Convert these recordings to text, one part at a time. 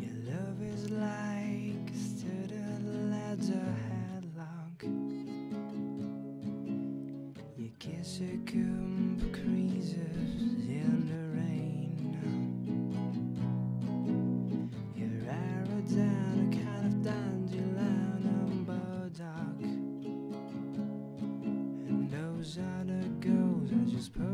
Your love is like a student ladder headlock. Your kiss a comb creases in the rain. Your arrow down a kind of dandelion and burdock. And those are the goals I just put.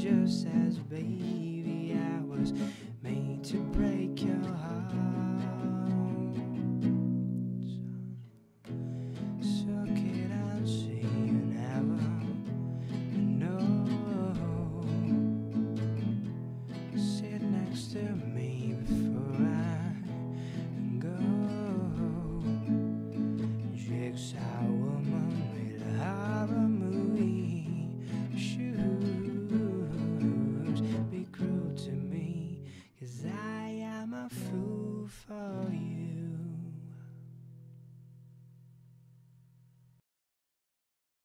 Just as baby, I was made to break your heart. So, so could I see you never? know. Sit next to me before I go. Jigsaw.